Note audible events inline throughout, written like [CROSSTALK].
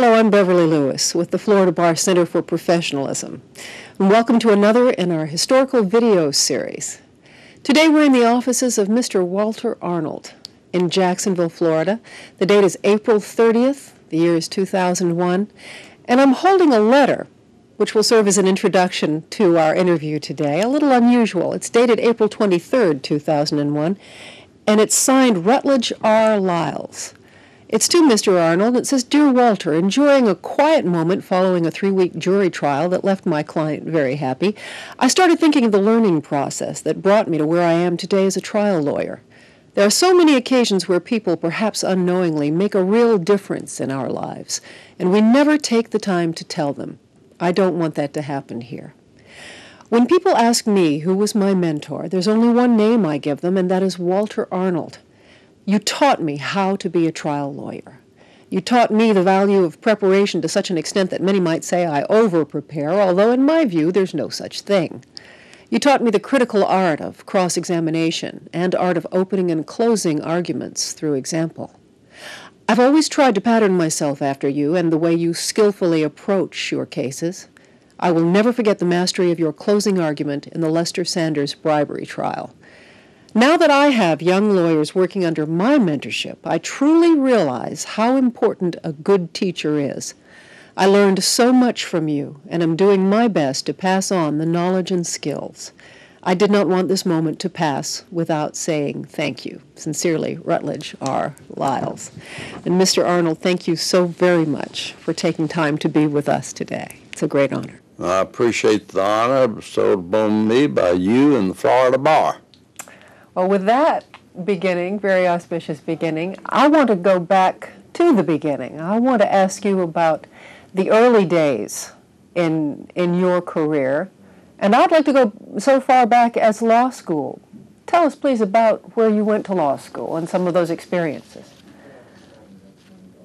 Hello, I'm Beverly Lewis with the Florida Bar Center for Professionalism. And welcome to another in our historical video series. Today we're in the offices of Mr. Walter Arnold in Jacksonville, Florida. The date is April 30th, the year is 2001, and I'm holding a letter which will serve as an introduction to our interview today. A little unusual. It's dated April 23rd, 2001, and it's signed Rutledge R. Liles. It's to Mr. Arnold. It says, Dear Walter, enjoying a quiet moment following a three week jury trial that left my client very happy, I started thinking of the learning process that brought me to where I am today as a trial lawyer. There are so many occasions where people, perhaps unknowingly, make a real difference in our lives, and we never take the time to tell them. I don't want that to happen here. When people ask me who was my mentor, there's only one name I give them, and that is Walter Arnold. You taught me how to be a trial lawyer. You taught me the value of preparation to such an extent that many might say I over prepare, although in my view there's no such thing. You taught me the critical art of cross examination and art of opening and closing arguments through example. I've always tried to pattern myself after you and the way you skillfully approach your cases. I will never forget the mastery of your closing argument in the Lester Sanders bribery trial. Now that I have young lawyers working under my mentorship, I truly realize how important a good teacher is. I learned so much from you and am doing my best to pass on the knowledge and skills. I did not want this moment to pass without saying thank you. Sincerely, Rutledge R. Liles. And Mr. Arnold, thank you so very much for taking time to be with us today. It's a great honor. I appreciate the honor bestowed upon me by you and the Florida Bar. Well, with that beginning, very auspicious beginning, I want to go back to the beginning. I want to ask you about the early days in in your career, and I'd like to go so far back as law school. Tell us, please, about where you went to law school and some of those experiences.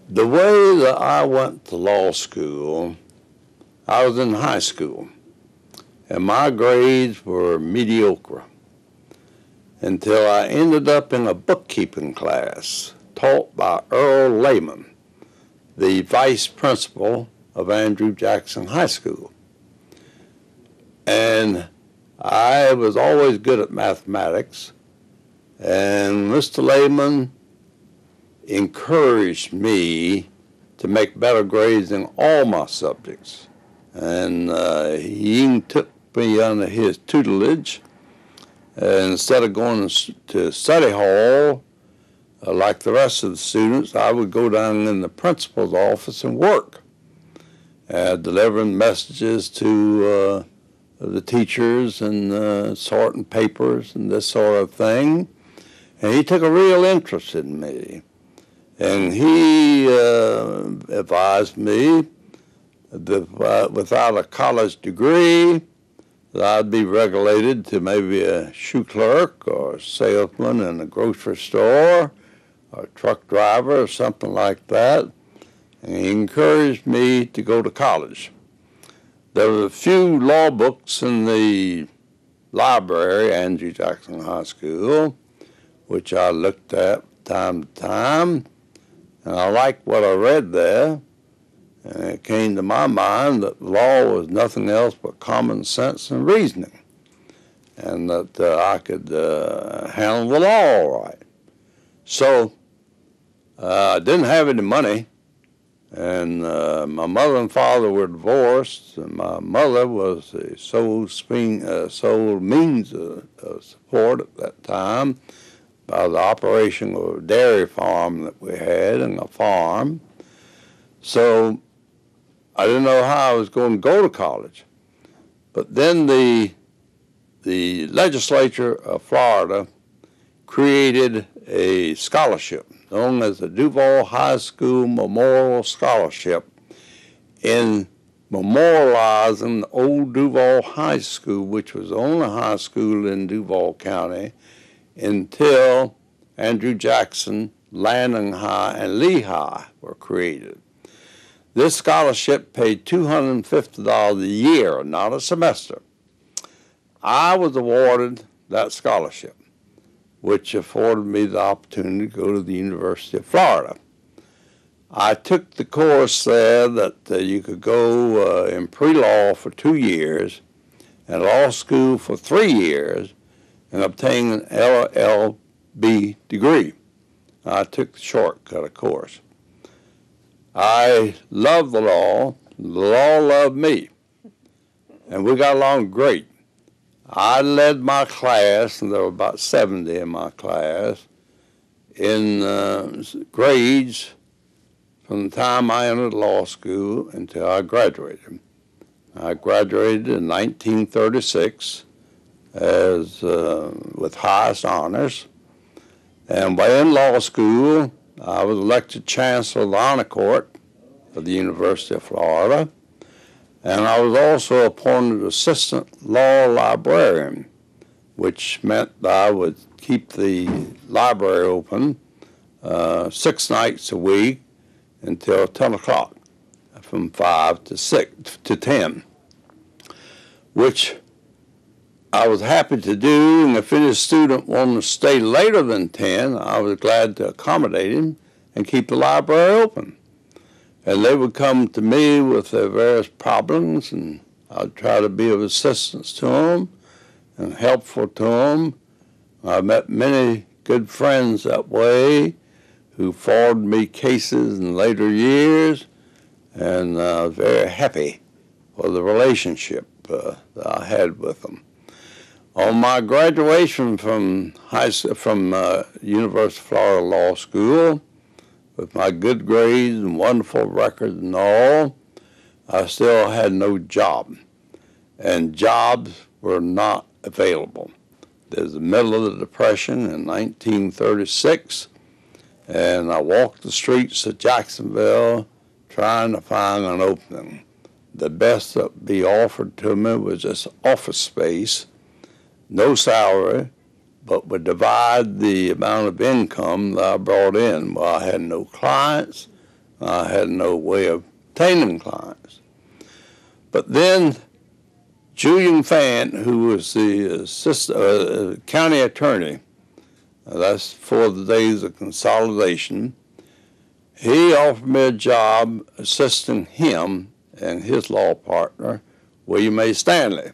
The way that I went to law school, I was in high school, and my grades were mediocre until I ended up in a bookkeeping class taught by Earl Lehman, the vice principal of Andrew Jackson High School. And I was always good at mathematics, and Mr. Lehman encouraged me to make better grades in all my subjects. And uh, he took me under his tutelage and instead of going to study hall uh, like the rest of the students, I would go down in the principal's office and work, uh, delivering messages to uh, the teachers and uh, sorting papers and this sort of thing. And he took a real interest in me. And he uh, advised me that uh, without a college degree, I'd be regulated to maybe a shoe clerk or a salesman in a grocery store or a truck driver or something like that. And he encouraged me to go to college. There were a few law books in the library, Andrew Jackson High School, which I looked at time to time, and I liked what I read there. And it came to my mind that law was nothing else but common sense and reasoning, and that uh, I could uh, handle the law all right. So uh, I didn't have any money, and uh, my mother and father were divorced, and my mother was the sole, spring, uh, sole means of, of support at that time by the operation of a dairy farm that we had and a farm. So I didn't know how I was going to go to college. But then the, the legislature of Florida created a scholarship known as the Duval High School Memorial Scholarship in memorializing old Duval High School, which was the only high school in Duval County until Andrew Jackson, Landon High, and Lee High were created. This scholarship paid $250 a year, not a semester. I was awarded that scholarship, which afforded me the opportunity to go to the University of Florida. I took the course there that uh, you could go uh, in pre-law for two years and law school for three years and obtain an LLB degree. I took the shortcut, of course. I loved the law. The law loved me. And we got along great. I led my class, and there were about 70 in my class, in uh, grades from the time I entered law school until I graduated. I graduated in 1936 as uh, with highest honors. And while in law school, I was elected chancellor of the honor court of the University of Florida. And I was also appointed assistant law librarian, which meant that I would keep the library open uh, six nights a week until 10 o'clock, from 5 to 6 to 10, which I was happy to do, and if any student wanted to stay later than 10, I was glad to accommodate him and keep the library open. And they would come to me with their various problems, and I'd try to be of assistance to them and helpful to them. I met many good friends that way who forwarded me cases in later years, and I was very happy for the relationship uh, that I had with them. On my graduation from high from uh, University of Florida Law School, with my good grades and wonderful record and all, I still had no job, and jobs were not available. There's the middle of the Depression in 1936, and I walked the streets of Jacksonville trying to find an opening. The best that be offered to me was just office space no salary, but would divide the amount of income that I brought in. Well, I had no clients. I had no way of obtaining clients. But then Julian Fant, who was the uh, county attorney, uh, that's for the days of consolidation, he offered me a job assisting him and his law partner, William A. Stanley.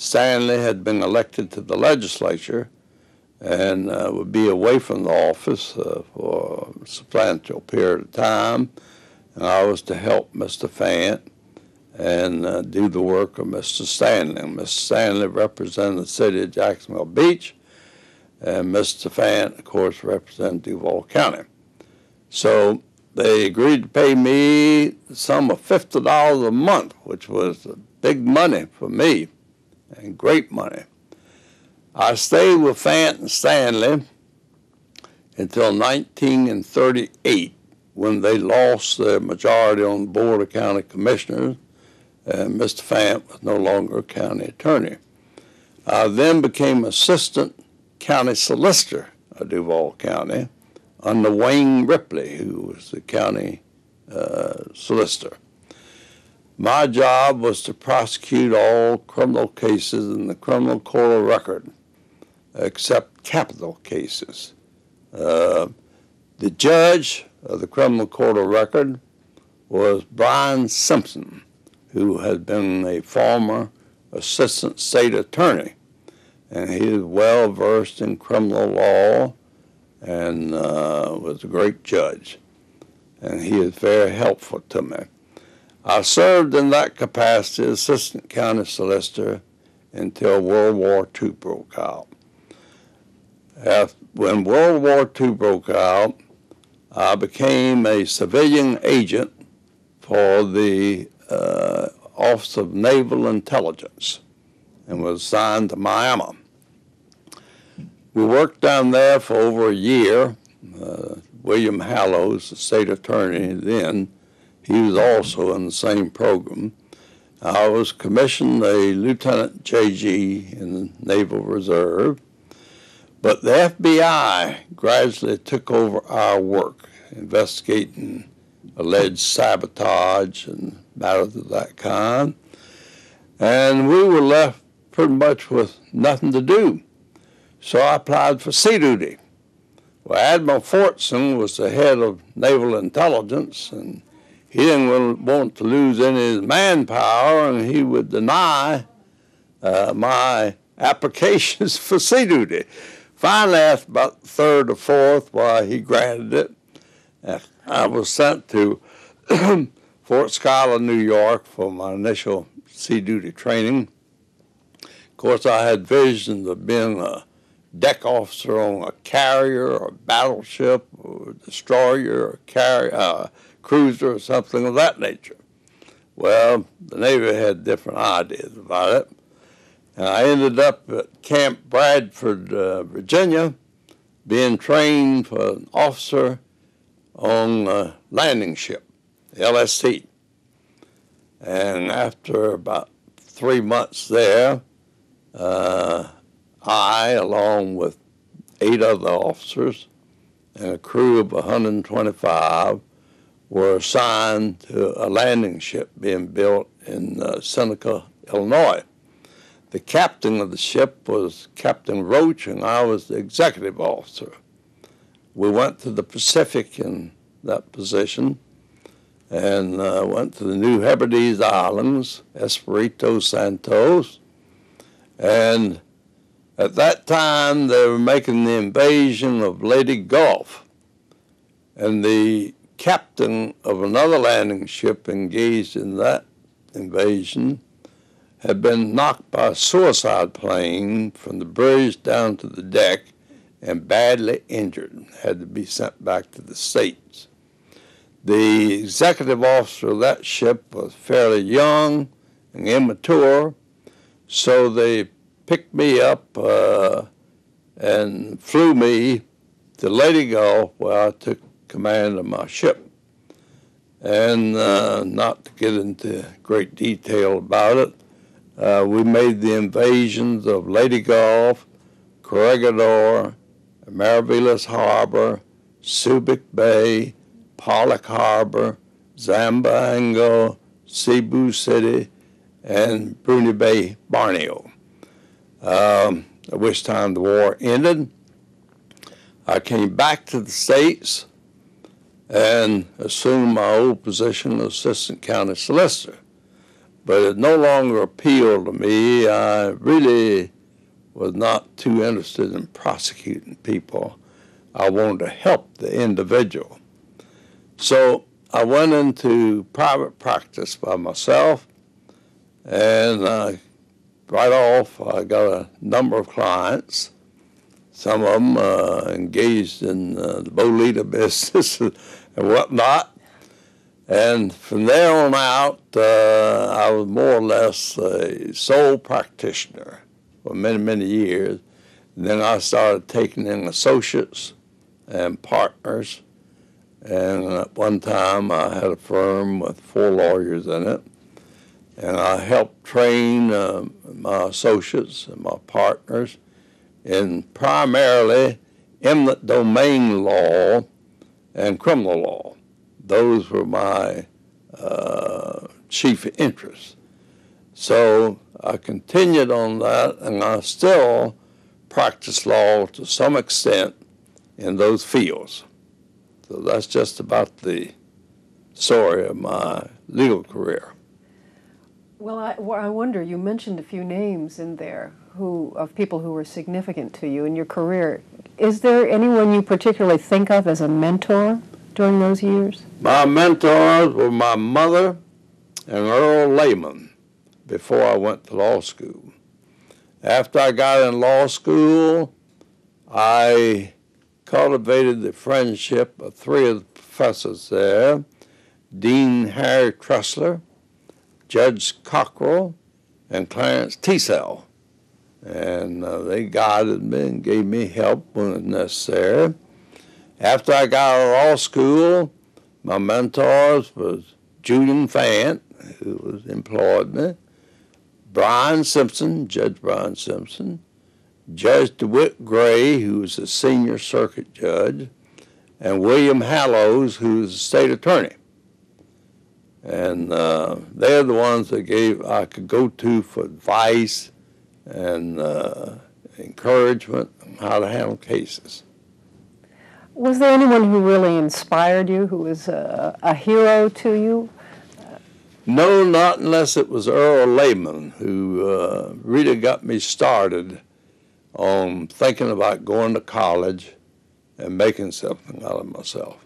Stanley had been elected to the legislature and uh, would be away from the office uh, for a substantial period of time. And I was to help Mr. Fant and uh, do the work of Mr. Stanley. And Mr. Stanley represented the city of Jacksonville Beach, and Mr. Fant, of course, represented Duval County. So they agreed to pay me the sum of $50 a month, which was big money for me and great money. I stayed with Fant and Stanley until 1938 when they lost their majority on the Board of County Commissioners and Mr. Fant was no longer county attorney. I then became assistant county solicitor of Duval County under Wayne Ripley, who was the county uh, solicitor. My job was to prosecute all criminal cases in the criminal court of record, except capital cases. Uh, the judge of the criminal court of record was Bryan Simpson, who had been a former assistant state attorney, and he was well versed in criminal law and uh, was a great judge. And he was very helpful to me. I served in that capacity as assistant county solicitor until World War II broke out. when World War II broke out, I became a civilian agent for the uh, Office of Naval Intelligence and was assigned to Miami. We worked down there for over a year. Uh, William Hallows, the state attorney then, he was also in the same program. I was commissioned a Lieutenant JG in the Naval Reserve, but the FBI gradually took over our work, investigating alleged sabotage and matters of that kind. And we were left pretty much with nothing to do. So I applied for sea duty. Well, Admiral Fortson was the head of naval intelligence, and he didn't want to lose any of his manpower, and he would deny uh, my applications [LAUGHS] for sea duty. Finally, after about third or fourth, why he granted it, I was sent to [CLEARS THROAT] Fort Schuyler, New York, for my initial sea duty training. Of course, I had visions of being a deck officer on a carrier or a battleship or a destroyer or carrier, uh, cruiser or something of that nature. Well, the Navy had different ideas about it. And I ended up at Camp Bradford, uh, Virginia, being trained for an officer on a landing ship, the LST. And after about three months there, uh, I, along with eight other officers and a crew of 125, were assigned to a landing ship being built in uh, Seneca, Illinois. The captain of the ship was Captain Roach, and I was the executive officer. We went to the Pacific in that position and uh, went to the New Hebrides Islands, Espiritu Santos, and at that time, they were making the invasion of Leyte Gulf, and the captain of another landing ship engaged in that invasion had been knocked by a suicide plane from the bridge down to the deck and badly injured, had to be sent back to the States. The executive officer of that ship was fairly young and immature, so they picked me up uh, and flew me to Leyte Gulf, where I took command of my ship. And uh, not to get into great detail about it, uh, we made the invasions of Leyte Gulf, Corregidor, Mariveles Harbor, Subic Bay, Polloc Harbor, Zamboanga, Cebu City, and Brunei Bay, Borneo um, at which time the war ended. I came back to the States and assumed my old position of assistant county solicitor. But it no longer appealed to me. I really was not too interested in prosecuting people. I wanted to help the individual. So I went into private practice by myself and I right off, I got a number of clients. Some of them uh, engaged in uh, the Bolita [LAUGHS] business and whatnot. And from there on out, uh, I was more or less a sole practitioner for many, many years. And then I started taking in associates and partners. And at one time, I had a firm with four lawyers in it and I helped train uh, my associates and my partners in primarily eminent domain law and criminal law. Those were my uh, chief interests. So I continued on that, and I still practice law to some extent in those fields. So that's just about the story of my legal career. Well, I, well, I wonder. You mentioned a few names in there who of people who were significant to you in your career. Is there anyone you particularly think of as a mentor during those years? My mentors were my mother and Earl Lehman before I went to law school. After I got in law school, I cultivated the friendship of three of the professors there Dean Harry Trusler, Judge Cockrell and Clarence TeSelle. And uh, they guided me and gave me help when it was necessary. After I got out of law school, my mentors was Julian Fant, who was employed me, Bryan Simpson, Judge Bryan Simpson, Judge DeWitt Gray, who was a senior circuit judge, and William Hallows, who was a state attorney and uh, they're the ones that gave I could go to for advice and uh, encouragement on how to handle cases. Was there anyone who really inspired you, who was a, a hero to you? No, not unless it was Earl Lehman, who uh, really got me started on thinking about going to college and making something out of myself.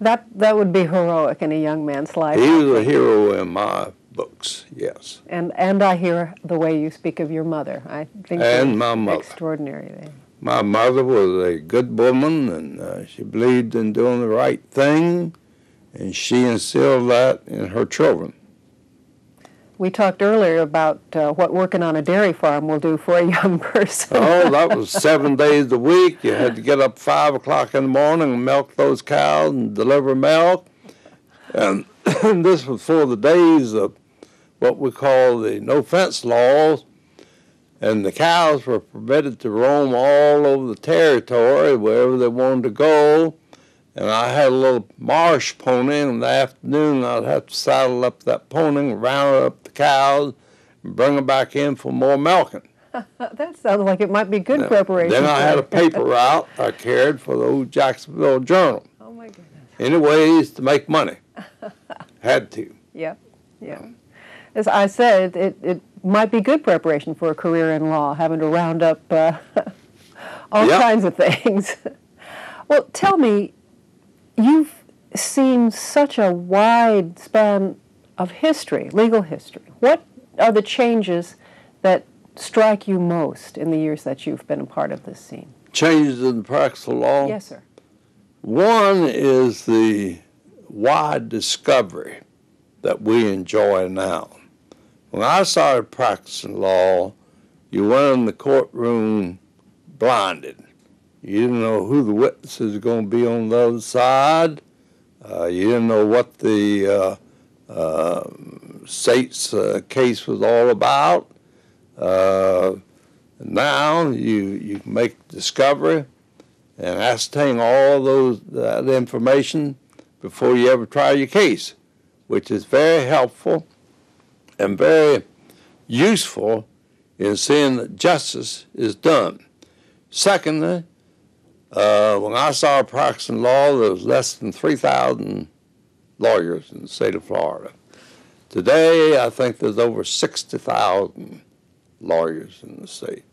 That that would be heroic in a young man's life. He was a hero in my books, yes. And and I hear the way you speak of your mother. I think and my mother. extraordinary. My mother was a good woman, and uh, she believed in doing the right thing, and she instilled that in her children. We talked earlier about uh, what working on a dairy farm will do for a [LAUGHS] young person. oh, that was seven days a week. You had to get up five o'clock in the morning and milk those cows and deliver milk. And [CLEARS THROAT] this was for the days of what we call the no fence laws. And the cows were permitted to roam all over the territory wherever they wanted to go and I had a little marsh pony, in the afternoon I'd have to saddle up that pony, round up the cows, and bring them back in for more milking. [LAUGHS] that sounds like it might be good preparation. Then I had a [LAUGHS] paper route I carried for the old Jacksonville Journal. Oh my goodness. Anyways, to make money. [LAUGHS] had to. Yeah, yeah. As I said, it, it might be good preparation for a career in law, having to round up uh, [LAUGHS] all yep. kinds of things. [LAUGHS] well, tell me, you've seen such a wide span of history, legal history. What are the changes that strike you most in the years that you've been a part of this scene? Changes in the practice of law? Yes, sir. One is the wide discovery that we enjoy now. When I started practicing law, you went in the courtroom blinded. You didn't know who the witnesses were going to be on the other side. Uh, you didn't know what the uh, uh, state's uh, case was all about. Uh, now you you make discovery and ascertain all those that information before you ever try your case, which is very helpful and very useful in seeing that justice is done. Secondly, uh, when I started practicing law, there was less than 3,000 lawyers in the state of Florida. Today, I think there's over 60,000 lawyers in the state.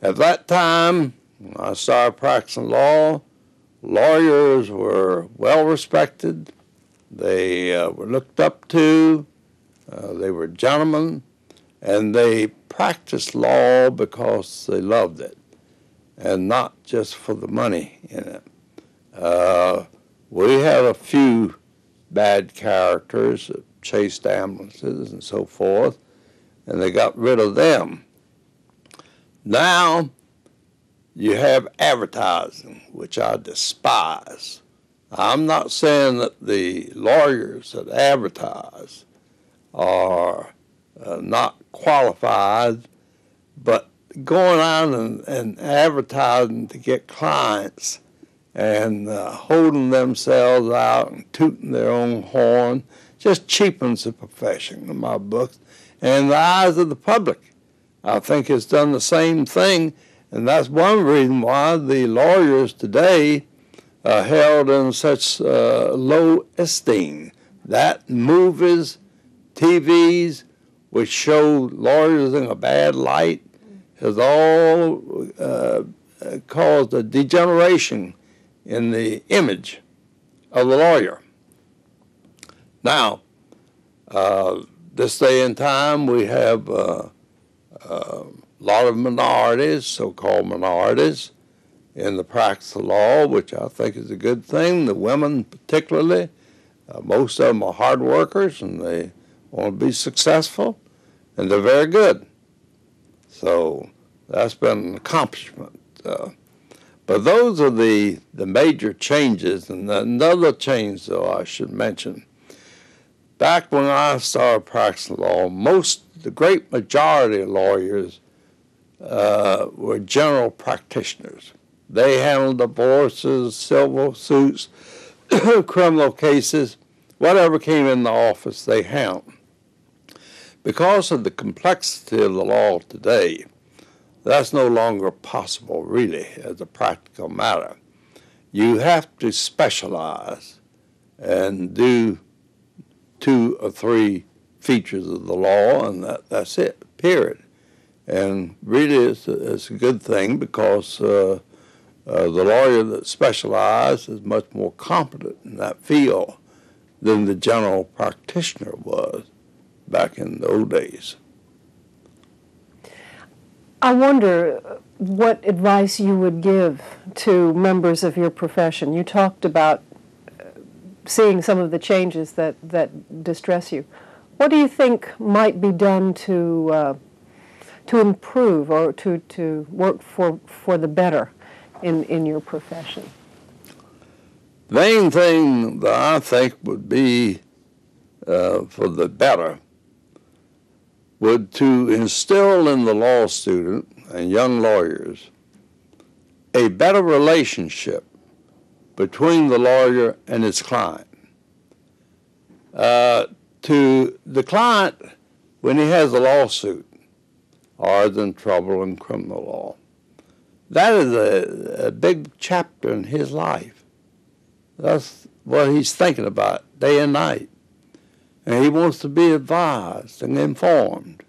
At that time, when I started practicing law, lawyers were well respected. They uh, were looked up to. Uh, they were gentlemen. And they practiced law because they loved it and not just for the money in it. Uh, we had a few bad characters that chased ambulances and so forth, and they got rid of them. Now you have advertising, which I despise. I'm not saying that the lawyers that advertise are uh, not qualified, but going on and, and advertising to get clients and uh, holding themselves out and tooting their own horn just cheapens the profession in my books. And the eyes of the public, I think it's done the same thing. And that's one reason why the lawyers today are held in such uh, low esteem. That movies, TVs, which show lawyers in a bad light, has all uh, caused a degeneration in the image of the lawyer. Now, uh, this day and time, we have uh, uh, a lot of minorities, so-called minorities, in the practice of law, which I think is a good thing. The women, particularly, uh, most of them are hard workers and they want to be successful, and they're very good. So that's been an accomplishment. Uh, but those are the, the major changes. And another change, though, I should mention. Back when I started practicing law, most, the great majority of lawyers uh, were general practitioners. They handled divorces, civil suits, [COUGHS] criminal cases, whatever came in the office, they handled. Because of the complexity of the law today, That's no longer possible, really, as a practical matter. You have to specialize and do two or three features of the law, and that, that's it, period. And really, it's a, it's a good thing because uh, uh, the lawyer that specializes is much more competent in that field than the general practitioner was back in the old days. I wonder what advice you would give to members of your profession. You talked about uh, seeing some of the changes that, that distress you. What do you think might be done to uh, to improve or to, to work for, for the better in, in your profession? The main thing that I think would be uh, for the better would to instill in the law student and young lawyers a better relationship between the lawyer and his client. Uh, to the client, when he has a lawsuit is in trouble in criminal law, that is a, a big chapter in his life. That's what he's thinking about day and night and he wants to be advised and informed.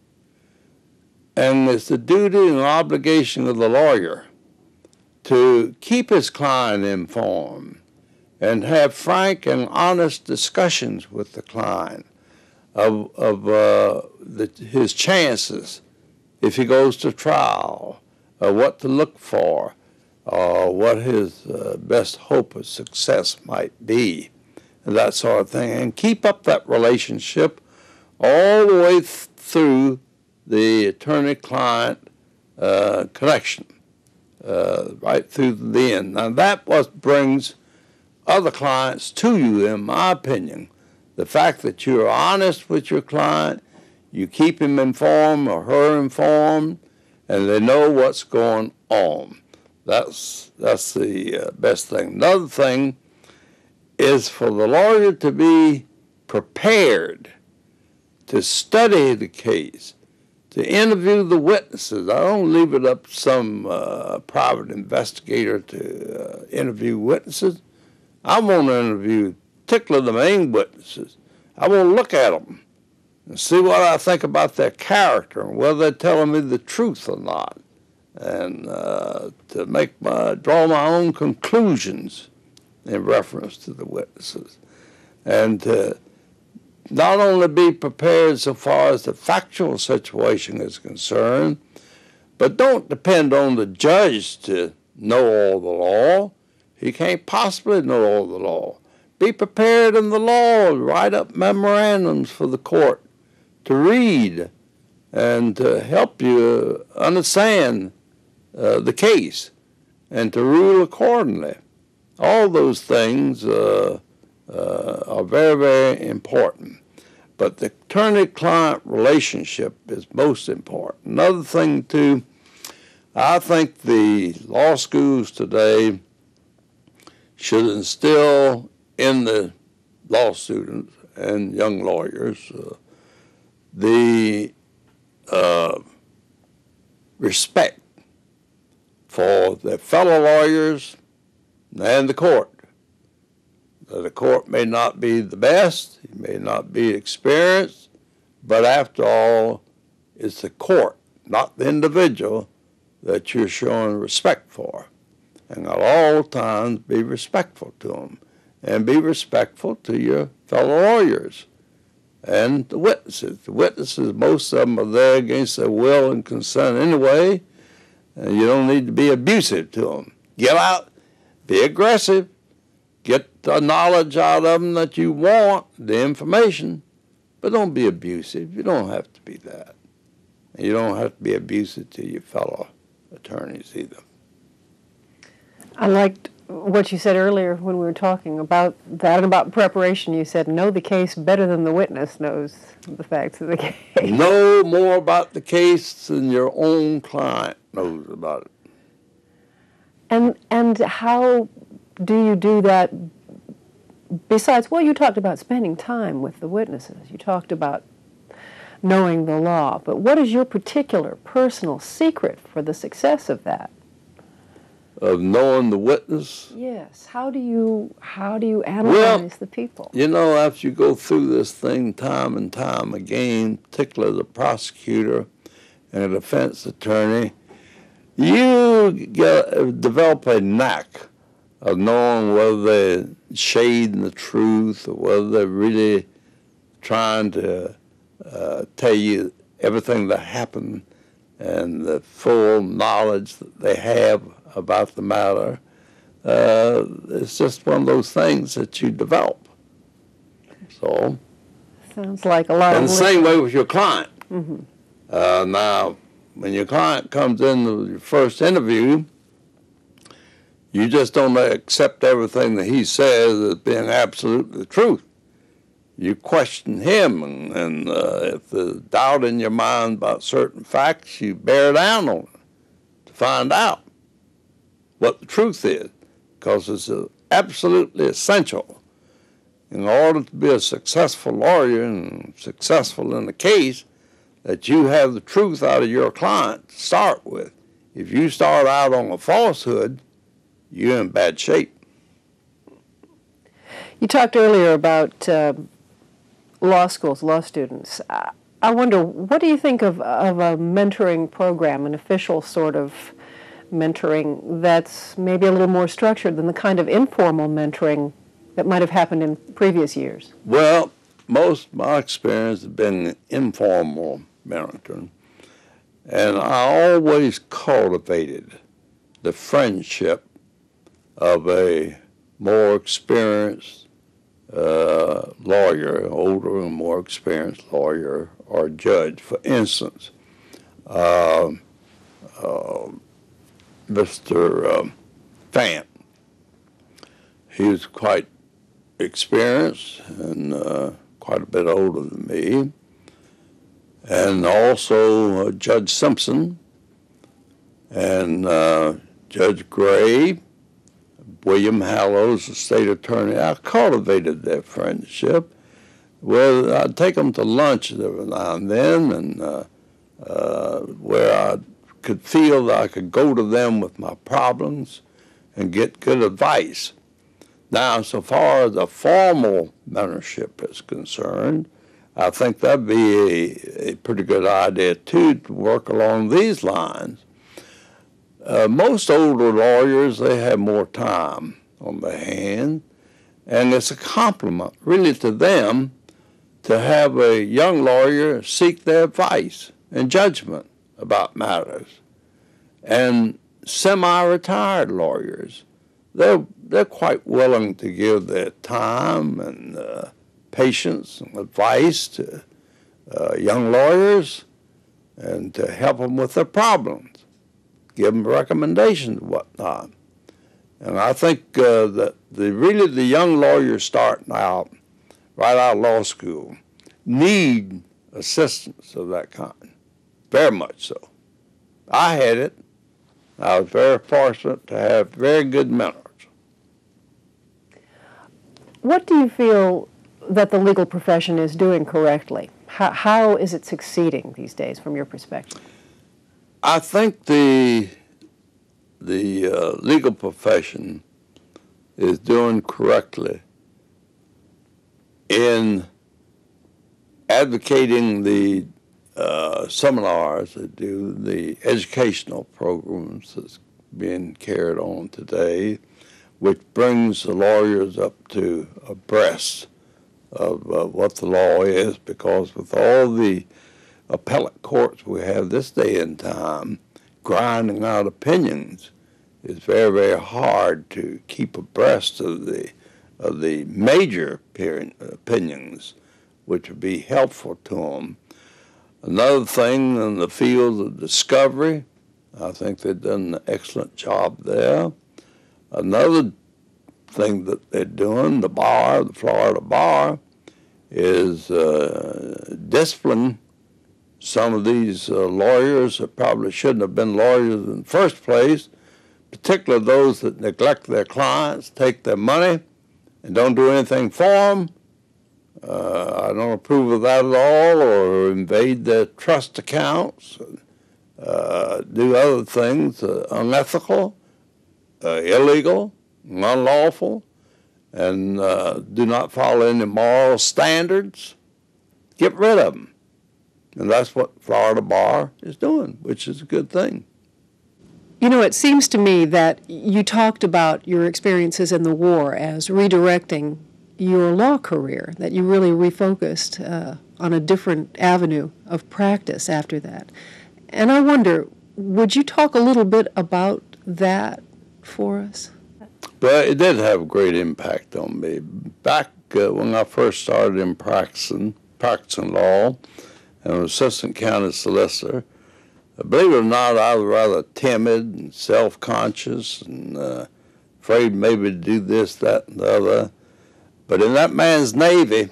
And it's the duty and obligation of the lawyer to keep his client informed and have frank and honest discussions with the client of, of uh, the, his chances if he goes to trial, or what to look for, or what his uh, best hope of success might be that sort of thing, and keep up that relationship all the way th- through the attorney-client uh, connection, uh, right through the end. Now that what brings other clients to you, in my opinion. The fact that you're honest with your client, you keep him informed or her informed, and they know what's going on. That's that's the uh, best thing. Another thing is for the lawyer to be prepared to study the case, to interview the witnesses. I don't leave it up to some uh, private investigator to uh, interview witnesses. I want to interview, particularly the main witnesses. I want to look at them and see what I think about their character and whether they're telling me the truth or not, and uh, to make my draw my own conclusions in reference to the witnesses. And to not only be prepared so far as the factual situation is concerned, but don't depend on the judge to know all the law. He can't possibly know all the law. Be prepared in the law, write up memorandums for the court to read and to help you understand uh, the case and to rule accordingly. All those things uh, uh, are very, very important. But the attorney client relationship is most important. Another thing, too, I think the law schools today should instill in the law students and young lawyers uh, the uh, respect for their fellow lawyers and the court. The court may not be the best, it may not be experienced, but after all, it's the court, not the individual, that you're showing respect for. And at all times, be respectful to them. And be respectful to your fellow lawyers and the witnesses. The witnesses, most of them are there against their will and consent anyway, and you don't need to be abusive to them. Get out be aggressive. Get the knowledge out of them that you want, the information, but don't be abusive. You don't have to be that. And you don't have to be abusive to your fellow attorneys either. I liked what you said earlier when we were talking about that and about preparation. You said know the case better than the witness knows the facts of the [LAUGHS] case. Know more about the case than your own client knows about it. And and how do you do that? Besides, well, you talked about spending time with the witnesses. You talked about knowing the law. But what is your particular personal secret for the success of that? Of knowing the witness? Yes. How do you how do you analyze Well, the people? You know, after you go through this thing time and time again, particularly the prosecutor and a defense attorney, you get, develop a knack of knowing whether they're shading the truth or whether they're really trying to uh, tell you everything that happened and the full knowledge that they have about the matter. Uh, it's just one of those things that you develop. So, Sounds like a lot and the same way with your client. hmm Uh, now, when your client comes in to your first interview, you just don't accept everything that he says as being absolutely the truth. You question him, and, and uh, if there's doubt in your mind about certain facts, you bear down on it to find out what the truth is, because it's absolutely essential in order to be a successful lawyer and successful in the case that you have the truth out of your client to start with. If you start out on a falsehood, you're in bad shape. You talked earlier about uh, law schools, law students. I wonder, what do you think of, of a mentoring program, an official sort of mentoring that's maybe a little more structured than the kind of informal mentoring that might have happened in previous years? Well, most of my experience has been informal mentoring, and I always cultivated the friendship of a more experienced uh, lawyer, older and more experienced lawyer or judge. For instance, uh, uh, Mr. Um, Fant, he was quite experienced and uh, quite a bit older than me. And also uh, Judge Simpson and uh, Judge Gray, William Hallows, the state attorney. I cultivated their friendship. Well, I'd take them to lunch every now and then, and uh, uh, where I could feel that I could go to them with my problems and get good advice. Now, so far as the formal mentorship is concerned, I think that'd be a, a pretty good idea too to work along these lines. Uh, most older lawyers they have more time on their hand, and it's a compliment really to them to have a young lawyer seek their advice and judgment about matters. And semi-retired lawyers, they're they're quite willing to give their time and uh, patience and advice to uh, young lawyers and to help them with their problems, give them recommendations and whatnot. And I think uh, that the really the young lawyers starting out, right out of law school, need assistance of that kind, very much so. I had it. I was very fortunate to have very good mentors. What do you feel that the legal profession is doing correctly? How, how is it succeeding these days from your perspective? I think the the uh, legal profession is doing correctly in advocating the uh, seminars that do the educational programs that's being carried on today, which brings the lawyers up to abreast of uh, what the law is, because with all the appellate courts we have this day and time grinding out opinions, it's very, very hard to keep abreast of the of the major opinions, which would be helpful to them. Another thing in the field of discovery, I think they've done an excellent job there. Another thing that they're doing, the bar, the Florida bar, is uh, discipline some of these uh, lawyers that probably shouldn't have been lawyers in the first place, particularly those that neglect their clients, take their money, and don't do anything for them. Uh, I don't approve of that at all, or invade their trust accounts, uh, do other things uh, unethical, uh, illegal, unlawful, and uh, do not follow any moral standards. Get rid of them. And that's what Florida Bar is doing, which is a good thing. You know, it seems to me that you talked about your experiences in the war as redirecting your law career, that you really refocused uh, on a different avenue of practice after that. And I wonder, would you talk a little bit about that for us? Well, it did have a great impact on me. Back uh, when I first started in practicing, practicing law, and was assistant county solicitor, believe it or not, I was rather timid and self-conscious and uh, afraid maybe to do this, that, and the other. But in that man's Navy,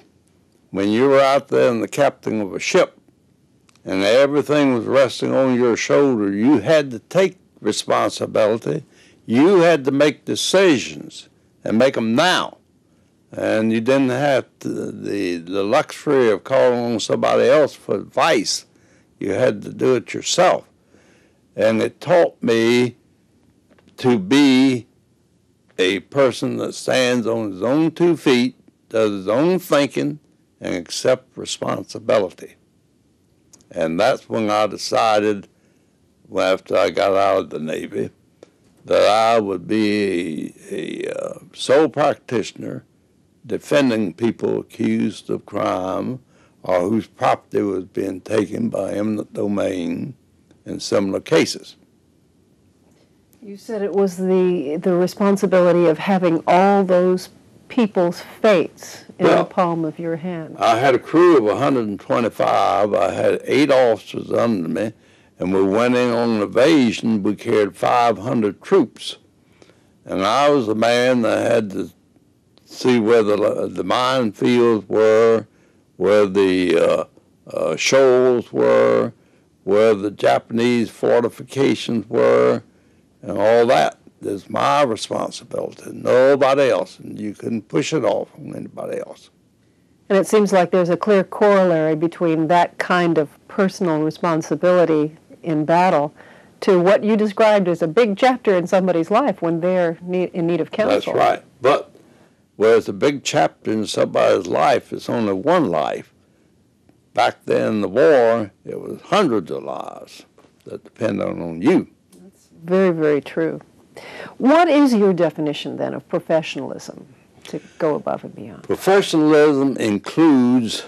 when you were out there and the captain of a ship and everything was resting on your shoulder, you had to take responsibility. You had to make decisions and make them now. And you didn't have to, the, the luxury of calling on somebody else for advice. You had to do it yourself. And it taught me to be a person that stands on his own two feet, does his own thinking, and accept responsibility. And that's when I decided, after I got out of the Navy, that I would be a, a uh, sole practitioner defending people accused of crime or whose property was being taken by eminent domain in similar cases. You said it was the the responsibility of having all those people's fates in well, the palm of your hand. I had a crew of 125. I had eight officers under me, and we went in on an invasion. We carried 500 troops, and I was the man that had to see where the the minefields were, where the uh, uh, shoals were, where the Japanese fortifications were and all that is my responsibility, nobody else, and you couldn't push it off on anybody else. And it seems like there's a clear corollary between that kind of personal responsibility in battle to what you described as a big chapter in somebody's life when they're in need of counsel. That's right. But whereas a big chapter in somebody's life is only one life, back then in the war, it was hundreds of lives that depended on you That's very, very true. What is your definition then of professionalism to go above and beyond? Professionalism includes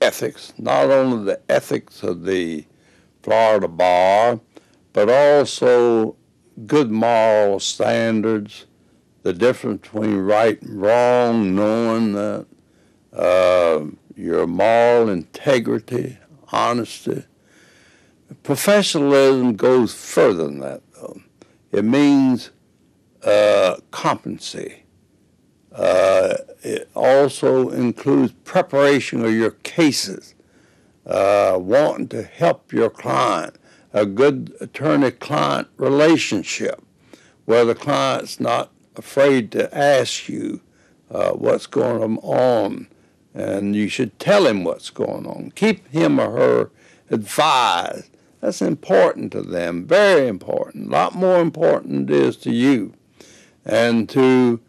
ethics, not only the ethics of the Florida bar, but also good moral standards, the difference between right and wrong, knowing that uh, your moral integrity, honesty. Professionalism goes further than that. Though. It means uh, competency. Uh, it also includes preparation of your cases, uh, wanting to help your client, a good attorney client relationship where the client's not afraid to ask you uh, what's going on, and you should tell him what's going on. Keep him or her advised that's important to them, very important, a lot more important it is to you. And to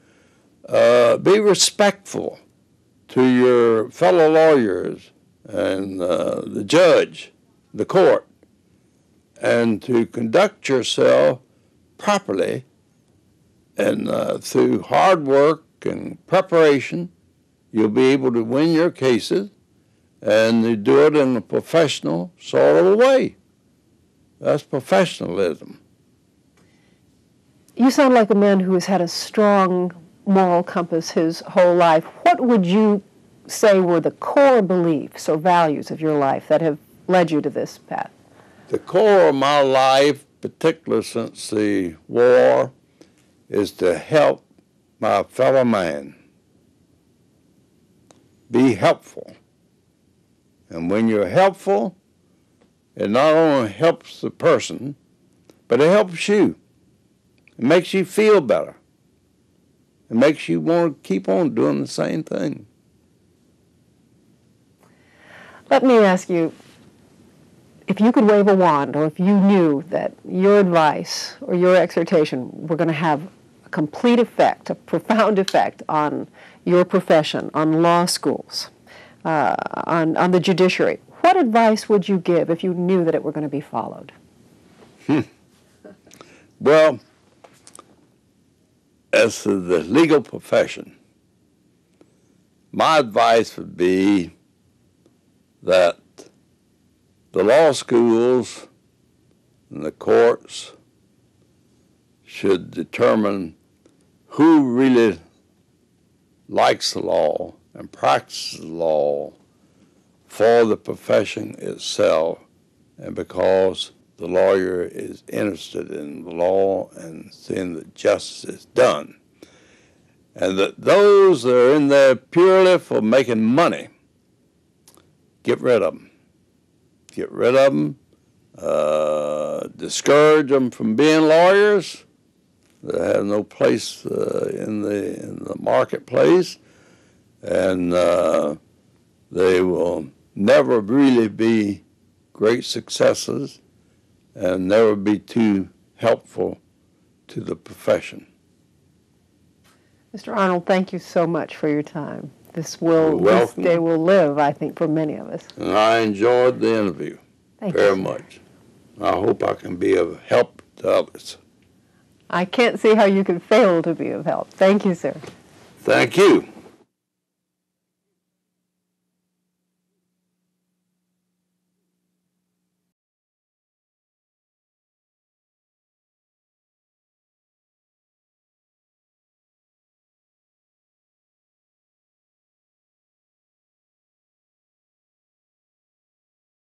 uh, be respectful to your fellow lawyers and uh, the judge, the court, and to conduct yourself properly and uh, through hard work and preparation, you'll be able to win your cases and you do it in a professional sort of a way. That's professionalism. You sound like a man who has had a strong moral compass his whole life. What would you say were the core beliefs or values of your life that have led you to this path? The core of my life, particularly since the war, is to help my fellow man. Be helpful. And when you're helpful, it not only helps the person, but it helps you. It makes you feel better. It makes you want to keep on doing the same thing. Let me ask you if you could wave a wand, or if you knew that your advice or your exhortation were going to have a complete effect, a profound effect on your profession, on law schools, uh, on, on the judiciary, what advice would you give if you knew that it were going to be followed? Hmm. Well, as to the legal profession, my advice would be that the law schools and the courts should determine who really likes the law and practices the law for the profession itself and because the lawyer is interested in the law and seeing that justice is done. And that those that are in there purely for making money, get rid of them. Get rid of them. Uh, discourage them from being lawyers. They have no place uh, in the in the marketplace, and uh, they will never really be great successes and never be too helpful to the profession. Mr. Arnold, thank you so much for your time. This will this day will live, I think, for many of us. And I enjoyed the interview thank very you, much. I hope I can be of help to others. I can't see how you can fail to be of help. Thank you, sir. Thank you.